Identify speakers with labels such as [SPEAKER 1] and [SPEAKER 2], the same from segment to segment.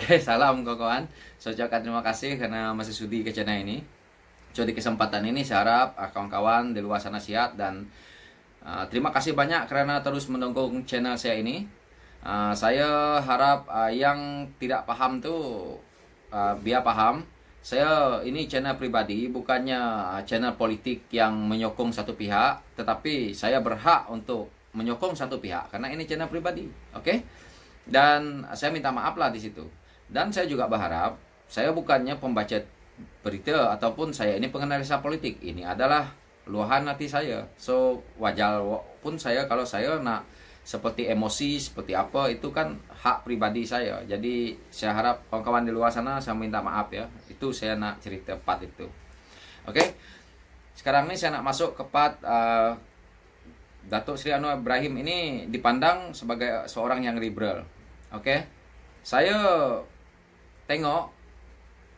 [SPEAKER 1] Oke, salam kawan-kawan. Saya ucapkan terima kasih karena masih sudi ke channel ini. Jadi kesempatan ini saya harap uh, kawan-kawan di luar sana sehat dan uh, terima kasih banyak karena terus mendukung channel saya ini. Uh, saya harap uh, yang tidak paham tuh uh, biar paham. Saya ini channel pribadi bukannya channel politik yang menyokong satu pihak, tetapi saya berhak untuk menyokong satu pihak karena ini channel pribadi. Oke? Okay? Dan saya minta maaf lah di situ. Dan saya juga berharap saya bukannya pembaca berita ataupun saya ini penganalisa politik. Ini adalah luahan hati saya. So wajar pun saya kalau saya nak seperti emosi seperti apa itu kan hak pribadi saya. Jadi saya harap kawan-kawan di luar sana saya minta maaf ya. Itu saya nak cerita part itu. Oke. Okay? Sekarang ini saya nak masuk ke part uh, Datuk Sri Anwar Ibrahim ini dipandang sebagai seorang yang liberal. Oke. Okay? Saya tengok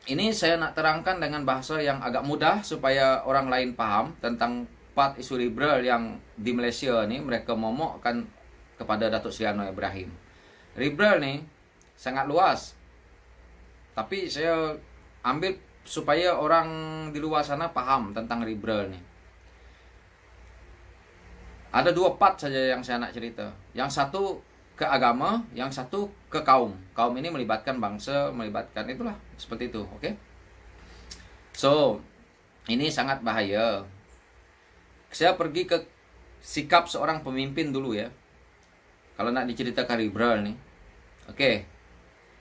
[SPEAKER 1] ini saya nak terangkan dengan bahasa yang agak mudah supaya orang lain paham tentang part isu liberal yang di Malaysia ni mereka momokkan kepada Datuk Seri Anwar Ibrahim. Liberal ni sangat luas. Tapi saya ambil supaya orang di luar sana paham tentang liberal ni. Ada dua part saja yang saya nak cerita. Yang satu ke agama, yang satu ke kaum. Kaum ini melibatkan bangsa, melibatkan itulah seperti itu, oke? Okay? So, ini sangat bahaya. Saya pergi ke sikap seorang pemimpin dulu ya. Kalau nak diceritakan liberal nih. Oke. Okay.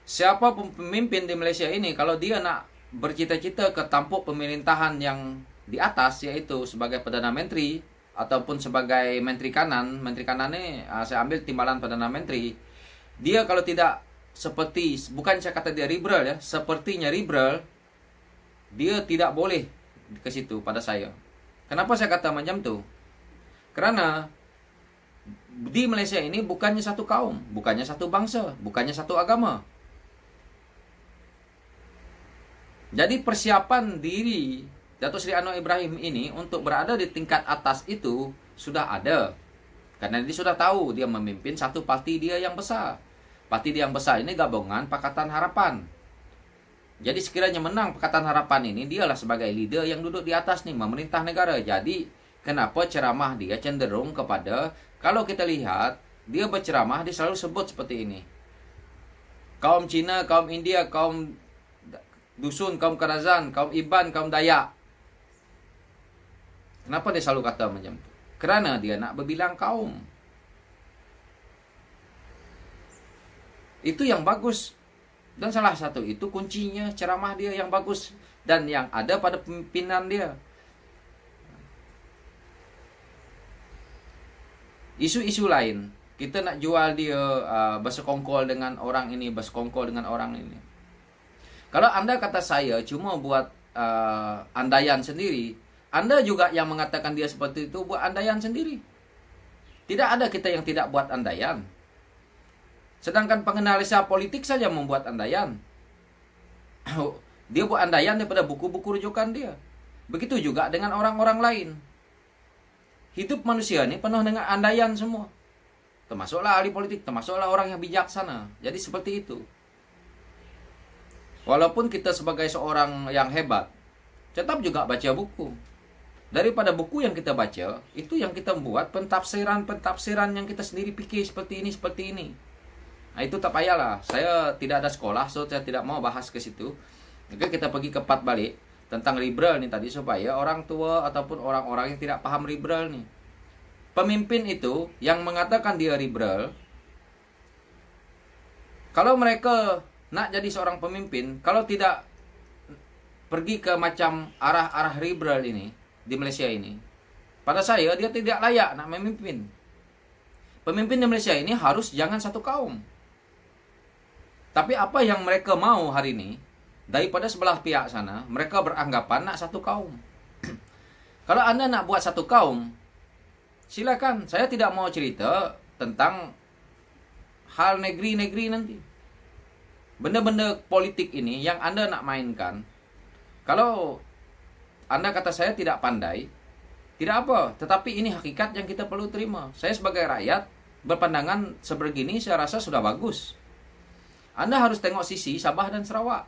[SPEAKER 1] Siapa pemimpin di Malaysia ini kalau dia nak bercita-cita ke tampuk pemerintahan yang di atas yaitu sebagai Perdana Menteri ataupun sebagai menteri kanan, menteri kanan uh, saya ambil timbalan perdana menteri. Dia kalau tidak seperti bukan saya kata dia liberal ya, sepertinya liberal, dia tidak boleh ke situ pada saya. Kenapa saya kata macam tu? Karena di Malaysia ini bukannya satu kaum, bukannya satu bangsa, bukannya satu agama. Jadi persiapan diri Datuk Seri Anwar Ibrahim ini untuk berada di tingkat atas itu sudah ada. Karena dia sudah tahu dia memimpin satu parti dia yang besar. Parti dia yang besar ini gabungan Pakatan Harapan. Jadi sekiranya menang Pakatan Harapan ini dialah sebagai leader yang duduk di atas nih memerintah negara. Jadi kenapa ceramah dia cenderung kepada kalau kita lihat dia berceramah dia selalu sebut seperti ini. Kaum Cina, kaum India, kaum dusun, kaum Karazan, kaum Iban, kaum Dayak Kenapa dia selalu kata macam tu? Kerana dia nak berbilang kaum. Itu yang bagus. Dan salah satu itu kuncinya ceramah dia yang bagus dan yang ada pada pimpinan dia. Isu-isu lain, kita nak jual dia uh, bersekongkol dengan orang ini, bersekongkol dengan orang ini. Kalau anda kata saya cuma buat uh, andaian sendiri, anda juga yang mengatakan dia seperti itu buat andaian sendiri. Tidak ada kita yang tidak buat andaian. Sedangkan penganalisa politik saja membuat andaian. Dia buat andaian daripada buku-buku rujukan dia. Begitu juga dengan orang-orang lain. Hidup manusia ini penuh dengan andaian semua. Termasuklah ahli politik, termasuklah orang yang bijaksana. Jadi seperti itu. Walaupun kita sebagai seorang yang hebat, tetap juga baca buku daripada buku yang kita baca itu yang kita buat pentafsiran pentafsiran yang kita sendiri pikir seperti ini seperti ini. Nah itu tak payahlah saya tidak ada sekolah so saya tidak mau bahas ke situ. Oke kita pergi ke part balik tentang liberal nih tadi supaya orang tua ataupun orang-orang yang tidak paham liberal nih. Pemimpin itu yang mengatakan dia liberal kalau mereka nak jadi seorang pemimpin kalau tidak pergi ke macam arah-arah liberal ini di Malaysia ini. Pada saya dia tidak layak nak memimpin. Pemimpin di Malaysia ini harus jangan satu kaum. Tapi apa yang mereka mau hari ini daripada sebelah pihak sana, mereka beranggapan nak satu kaum. Kalau Anda nak buat satu kaum, silakan. Saya tidak mau cerita tentang hal negeri-negeri nanti. Benda-benda politik ini yang Anda nak mainkan, kalau anda kata saya tidak pandai, tidak apa, tetapi ini hakikat yang kita perlu terima. Saya sebagai rakyat berpandangan seperti ini saya rasa sudah bagus. Anda harus tengok sisi Sabah dan Sarawak.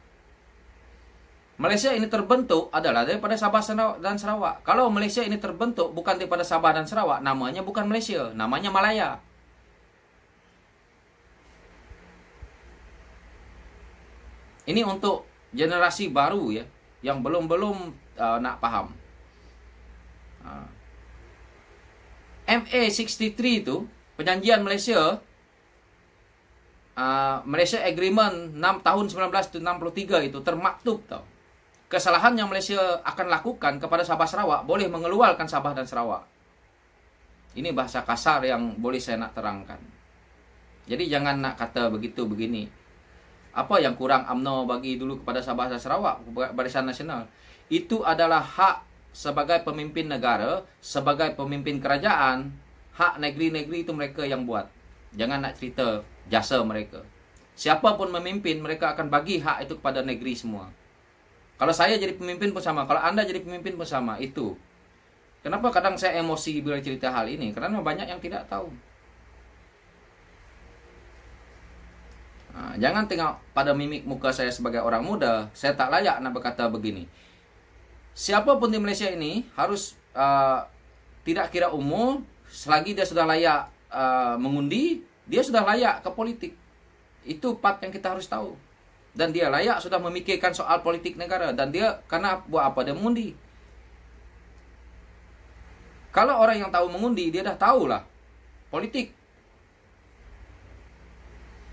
[SPEAKER 1] Malaysia ini terbentuk adalah daripada Sabah dan Sarawak. Kalau Malaysia ini terbentuk bukan daripada Sabah dan Sarawak, namanya bukan Malaysia, namanya Malaya. Ini untuk generasi baru ya, yang belum-belum uh, nak paham. Uh. MA63 itu perjanjian Malaysia uh, Malaysia Agreement 6 tahun 1963 itu termaktub tau. Kesalahan yang Malaysia akan lakukan kepada Sabah Sarawak boleh mengeluarkan Sabah dan Sarawak. Ini bahasa kasar yang boleh saya nak terangkan. Jadi jangan nak kata begitu begini. Apa yang kurang UMNO bagi dulu kepada Sabah dan Sarawak, Barisan Nasional? Itu adalah hak sebagai pemimpin negara, sebagai pemimpin kerajaan, hak negeri-negeri itu mereka yang buat. Jangan nak cerita jasa mereka. Siapa pun memimpin, mereka akan bagi hak itu kepada negeri semua. Kalau saya jadi pemimpin pun sama, kalau Anda jadi pemimpin pun sama, itu. Kenapa kadang saya emosi bila cerita hal ini? Karena banyak yang tidak tahu. Nah, jangan tengok pada mimik muka saya sebagai orang muda, saya tak layak nak berkata begini. Siapa pun di Malaysia ini harus uh, tidak kira umur, selagi dia sudah layak uh, mengundi, dia sudah layak ke politik. Itu part yang kita harus tahu. Dan dia layak sudah memikirkan soal politik negara dan dia karena buat apa dia mengundi. Kalau orang yang tahu mengundi, dia dah tahulah politik.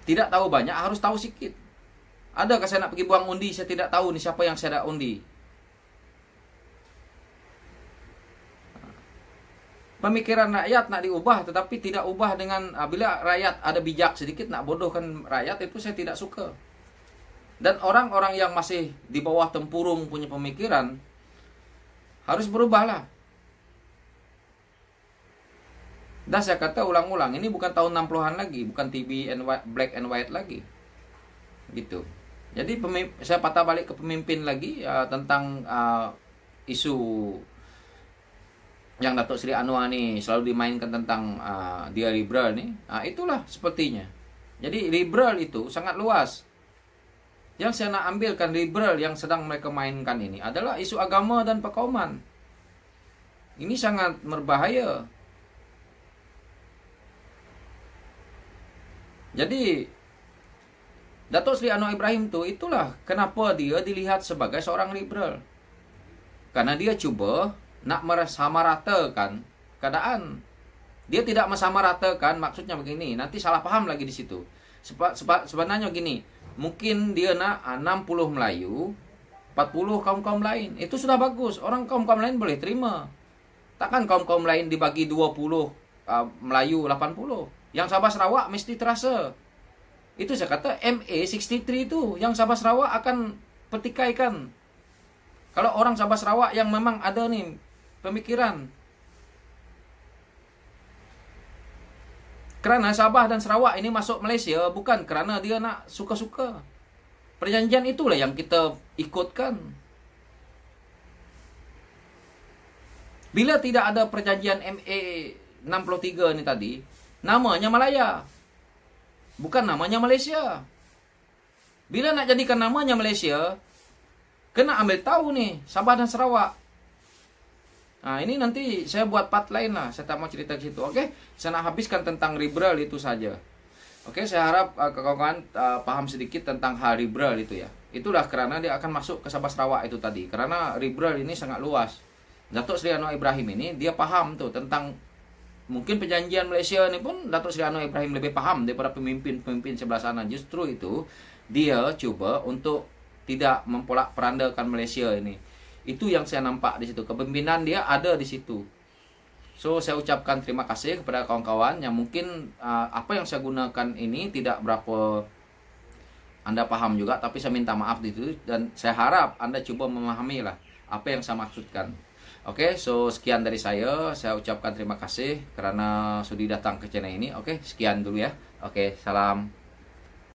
[SPEAKER 1] Tidak tahu banyak, harus tahu sedikit. Adakah saya nak pergi buang undi, saya tidak tahu ni siapa yang saya nak undi. Pemikiran rakyat nak diubah tetapi tidak ubah dengan uh, bila rakyat ada bijak sedikit nak bodohkan rakyat itu saya tidak suka. Dan orang-orang yang masih di bawah tempurung punya pemikiran harus berubahlah. Dan saya kata ulang-ulang, ini bukan tahun 60-an lagi, bukan TV and white, black and white lagi. Gitu. Jadi saya patah balik ke pemimpin lagi uh, tentang uh, isu yang Datuk Seri Anwar ni selalu dimainkan tentang uh, dia liberal ni, uh, itulah sepertinya. Jadi liberal itu sangat luas. Yang saya nak ambilkan liberal yang sedang mereka mainkan ini adalah isu agama dan perkauman. Ini sangat berbahaya. Jadi Datuk Seri Anwar Ibrahim tu itulah kenapa dia dilihat sebagai seorang liberal. Karena dia cuba nak meratakan keadaan. Dia tidak meratakan maksudnya begini, nanti salah paham lagi di situ. Seba, seba, sebenarnya gini, mungkin dia nak 60 Melayu, 40 kaum-kaum lain. Itu sudah bagus. Orang kaum-kaum lain boleh terima. Takkan kaum-kaum lain dibagi 20 uh, Melayu 80. Yang Sabah Sarawak mesti terasa. Itu saya kata MA63 itu yang Sabah Sarawak akan petikaikan. Kalau orang Sabah Sarawak yang memang ada nih pemikiran. Kerana Sabah dan Sarawak ini masuk Malaysia bukan kerana dia nak suka-suka. Perjanjian itulah yang kita ikutkan. Bila tidak ada perjanjian MA 63 ni tadi, namanya Malaya. Bukan namanya Malaysia. Bila nak jadikan namanya Malaysia, kena ambil tahu nih Sabah dan Sarawak Nah, ini nanti saya buat part lain lah. Saya tak mau cerita ke situ. Oke, saya nak habiskan tentang liberal itu saja. Oke, saya harap uh, kawan-kawan uh, paham sedikit tentang hal liberal itu ya. Itulah karena dia akan masuk ke Sabah Sarawak itu tadi. Karena liberal ini sangat luas. Datuk Sri Anwar Ibrahim ini dia paham tuh tentang mungkin perjanjian Malaysia ini pun Datuk Sri Anwar Ibrahim lebih paham daripada pemimpin-pemimpin sebelah sana. Justru itu dia coba untuk tidak mempolak perandakan Malaysia ini itu yang saya nampak di situ. Kepemimpinan dia ada di situ. So saya ucapkan terima kasih kepada kawan-kawan yang mungkin uh, apa yang saya gunakan ini tidak berapa Anda paham juga, tapi saya minta maaf di situ dan saya harap Anda coba memahami lah apa yang saya maksudkan. Oke, okay, so sekian dari saya. Saya ucapkan terima kasih karena sudah datang ke channel ini. Oke, okay, sekian dulu ya. Oke, okay, salam.